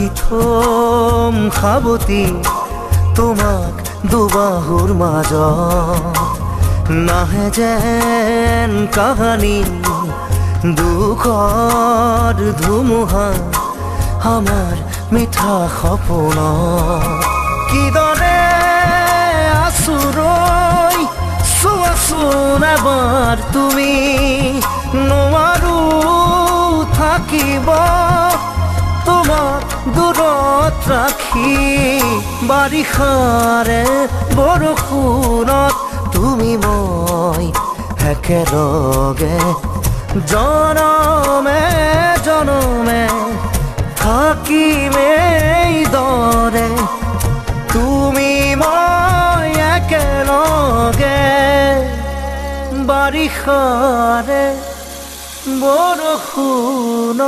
ৰাখি থম সাৱতি তোমাক দুবাহুৰ মাজত। নাহে যেন কাহানী দুখৰ ধুমুহা আমাৰ মিঠা সপোন কিদৰে আচুৰৈ চোৱাচোন এবাৰ তুমি, নোৱাৰো থাকিব। তোমাক দূৰত ৰাখি বাৰিষাৰে বৰষুণত তুমি মই একেলগে জনমে জনমে থাকিমেই দৰে। তুমি মই একেলগে বাৰিষাৰে বৰষুণত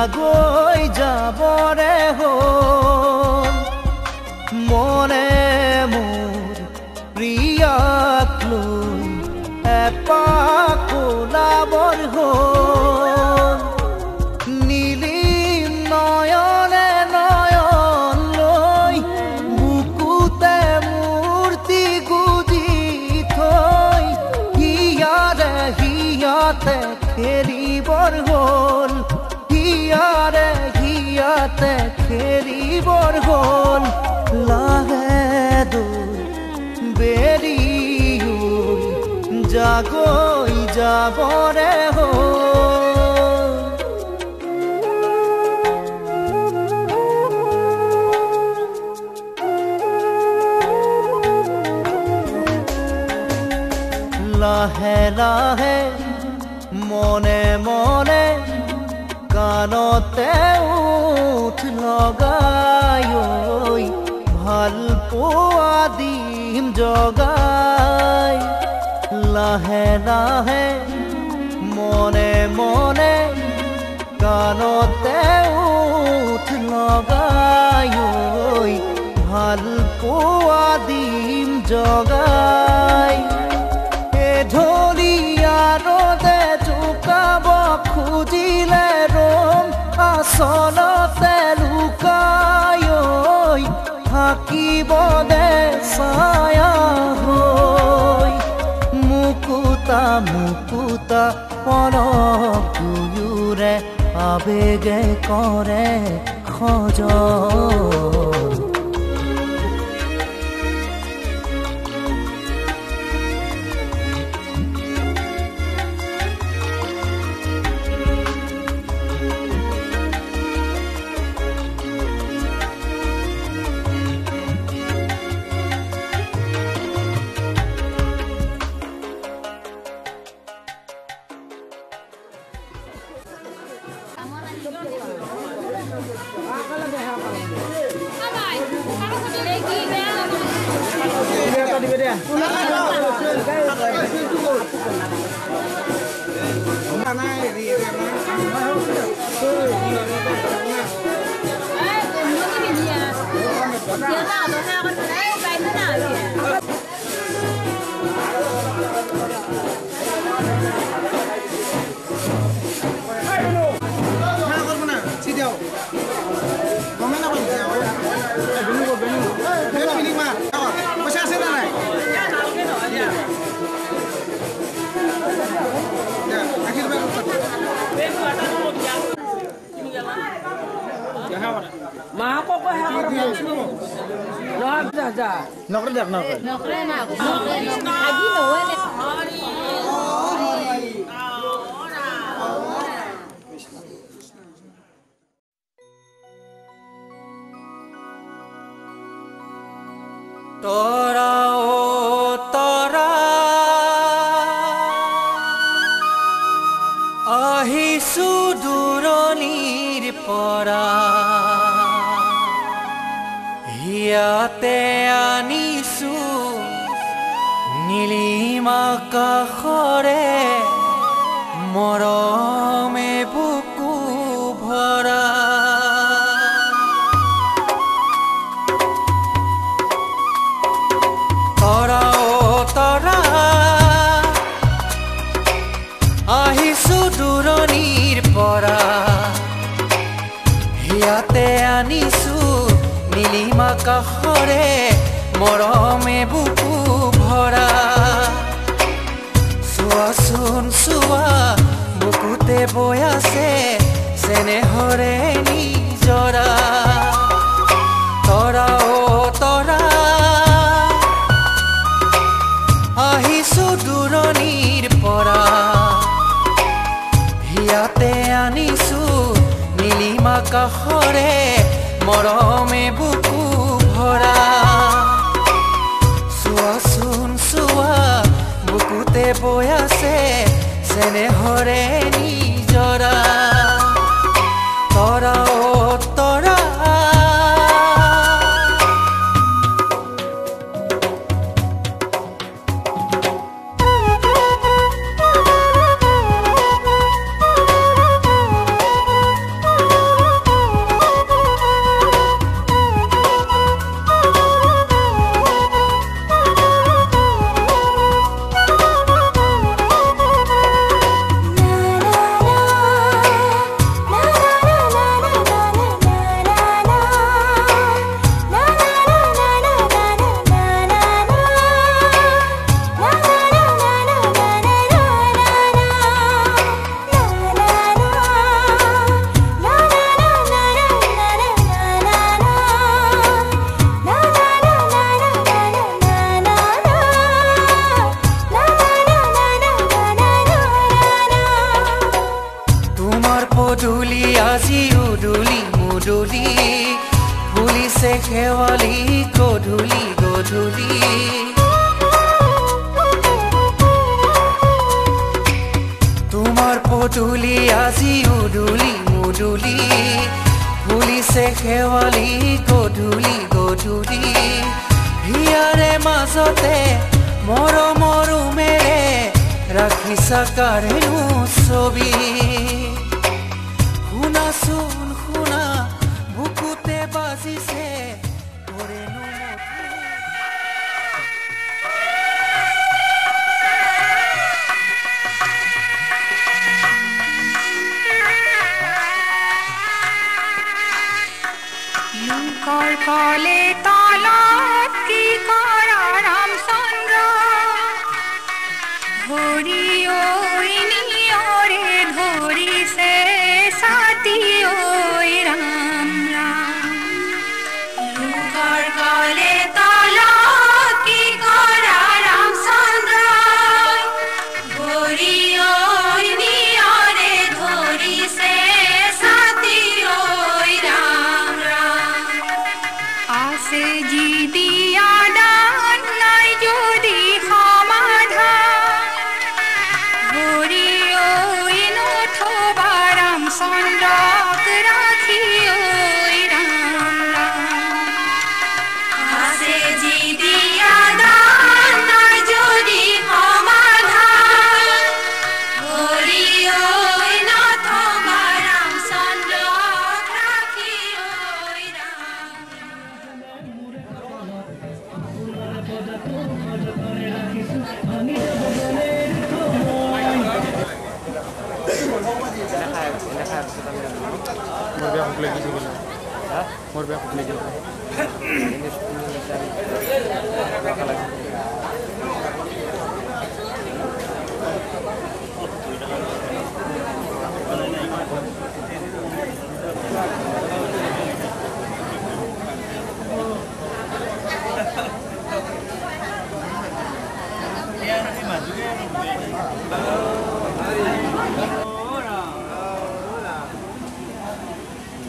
আগই যাব গরগোল লাগে দূর বেরি যাগই যাবরে হো। লাহে লাহে মনে মনে কানতেও নগায় ভালো পোয়া দিম জগায় লাহে লাহে মনে মনে কানতে উঠ নগায় ভালো পোয়া দিম জগায় এ ঢলিয়া রোদে চুকাব খুঁজিলে আচলতে লুকাই থাকিব দে ছায়া হৈ। মুকুতা মুকুতা পলক দুয়োৰে আবেগে কৰে 哎，你们这个你，কয় নহয় যা যা কাষৰে মৰমে বুকু ভৰা। চোৱাচোন চোৱা বুকুতে বৈ 보였세 세네 호래니 মুদুলি ফুলিছে শেৱালি গধূলি গধূলি। হিয়াৰে মাজতে মৰমৰ উমেৰে ৰাখিছা কাৰেনো ছবি। শুনাচোন काले ताला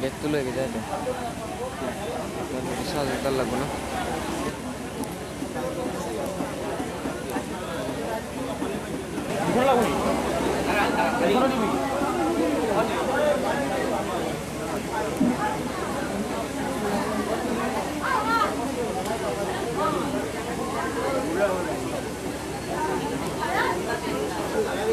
গেট তুলে গেছে এটা সাজা লাগবে না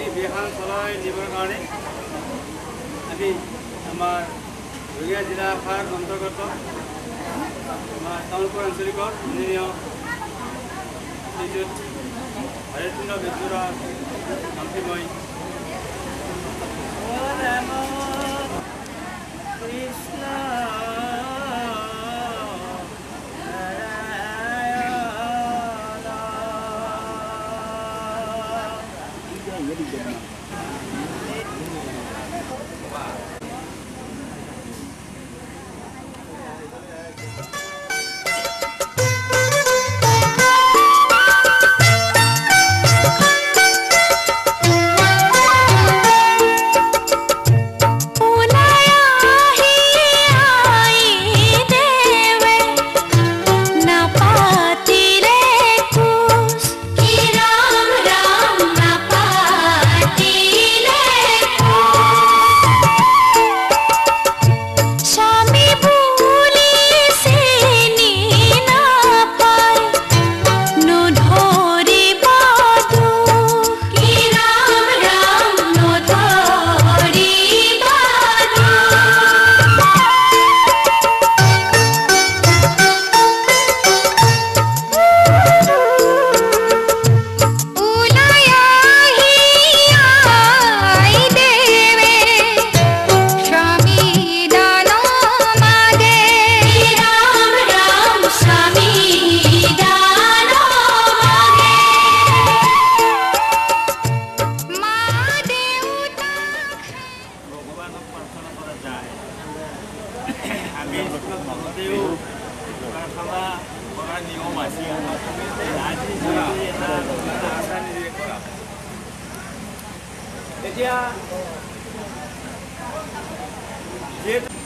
এই বিয়াখন চলাই নিবৰ কাৰণে আমি শাখাৰ অন্তৰ্গত আমাৰ টাউনপুৰ আঞ্চলিকৰ মাননীয় শ্ৰীযুত হৰেচন্দ্ৰ বেজবৰুৱা মন্ত্ৰী মই। কৃষ্ণ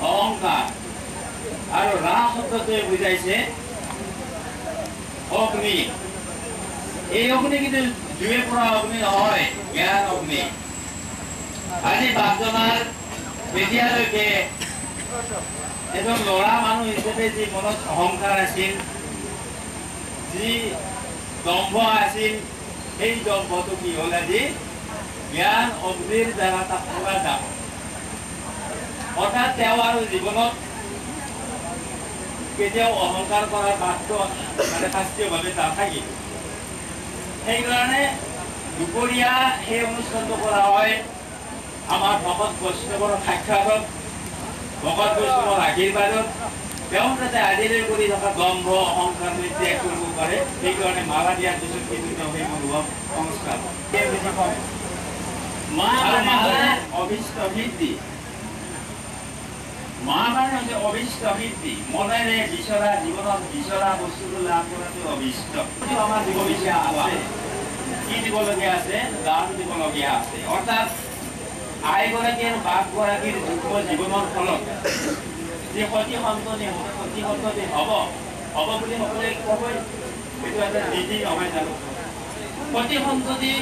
অহংকাৰ আৰু ৰাস শব্দটোৱে বুজাইছে অগ্নি এই অগ্নি কিন্তু জুইৰ পৰা অগ্নি নহয় জ্ঞান অগ্নি আজি বাপজনাৰ এতিয়ালৈকে এজন ল'ৰা মানুহ হিচাপে যি মনত অহংকাৰ আছিল যি দম্ভ আছিল সেই দম্ভটো কি হ'ল আজি? জ্ঞান অগ্নিৰ দ্বাৰা তাক পুৰা যাব অৰ্থাৎ তেওঁ আৰু জীৱনত কেতিয়াও অহংকাৰ কৰাৰ বাটটো মানে শাস্ত্ৰীয়ভাৱে নাথাকিব সেইকাৰণে দুপৰীয়া সেই অনুষ্ঠানটো কৰা হয়। আমাৰ ভকত বৈষ্ণৱৰ সাক্ষাতত ভকত বৈষ্ণৱৰ আশীৰ্বাদত তেওঁ যাতে আজিলৈ কৰি থকা দম্ভ অহংকাৰ ত্যাগ কৰিব পাৰে সেইকাৰণে মালা দিয়াৰ পিছত কিন্তু তেওঁ সেই অনুভৱ সংস্কাৰ অভিষ্ট ভিত্তি মা মানে হৈছে অভিষ্ট ভিত্তি মনেৰে বিচৰা জীৱনত বিচৰা বস্তুটো লাভ কৰাটো অভিষ্ট আমাৰ দিবলগীয়া আছে কি দিবলগীয়া আছে দান দিবলগীয়া আছে অৰ্থাৎ আইগৰাকী আৰু বাপগৰাকীৰ যুগ্ম জীৱনৰ ফলত। যে সতি সন্ততি সতি সন্ততি হ'ব হ'ব বুলি সকলোৱে ক'বই এইটো এটা নীতি নহয় জানো? সতি সন্ততি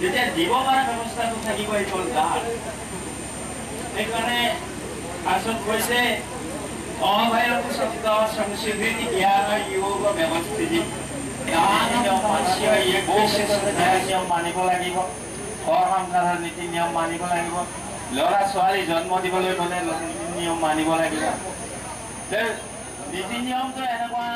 যেতিয়া দিব পৰা ব্যৱস্থাটো থাকিব এইটো হ'ল সেইকাৰণে শাসন কৈছে অভয়ক শব্দ সংস্কৃতি জ্ঞান যোগ ব্যৱস্থিতি। নিয়ম মানিব লাগিব। ঘৰ সংসাৰৰ নীতি নিয়ম মানিব লাগিব। ল'ৰা ছোৱালী জন্ম দিবলৈ গ'লে নীতি নিয়ম মানিব লাগিব। নীতি নিয়মটো এনেকুৱা।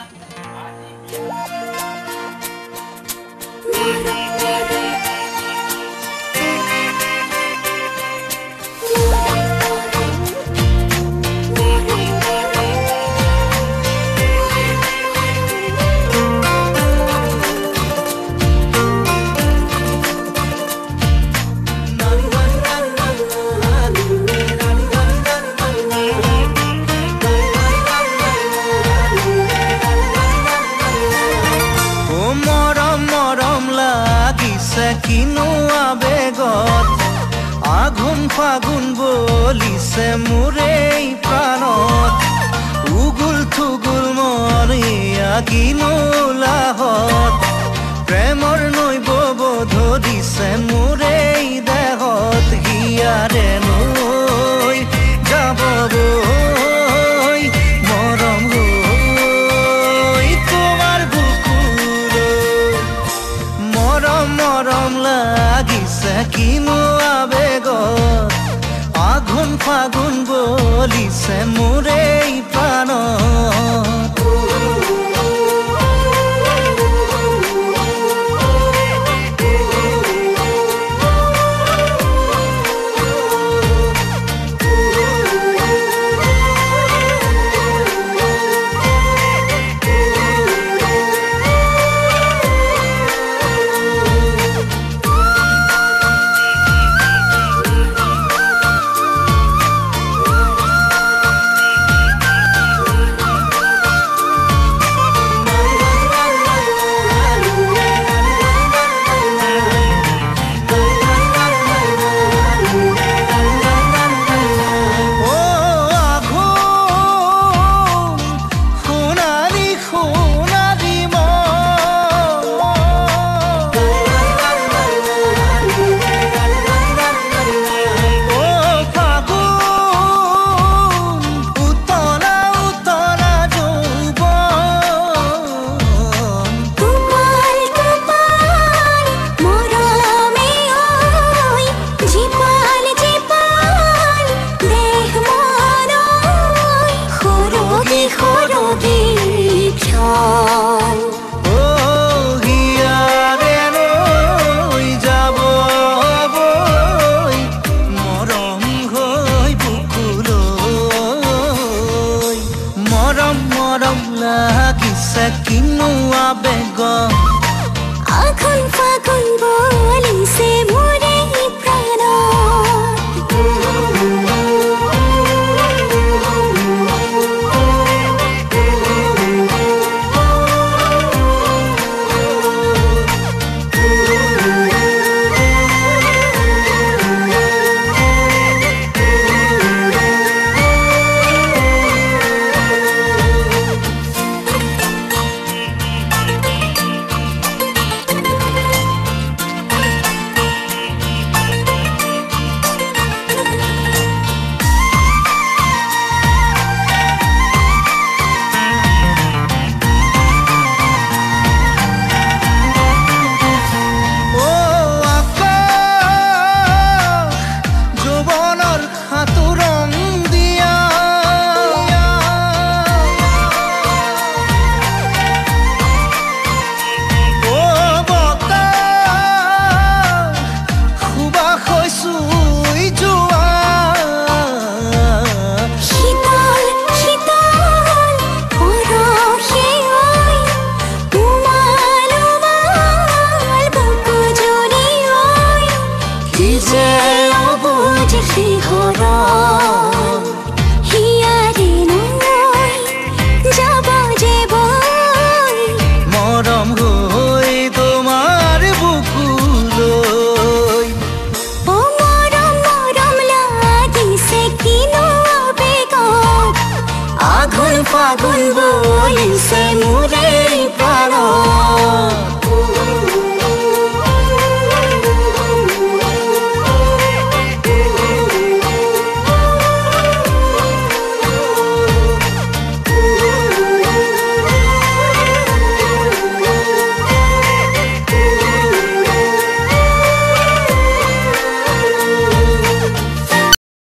বলিছে মোৰে প্ৰাণত উগুল থুগুল মৰিয়া কিনো বলিছে মোৰে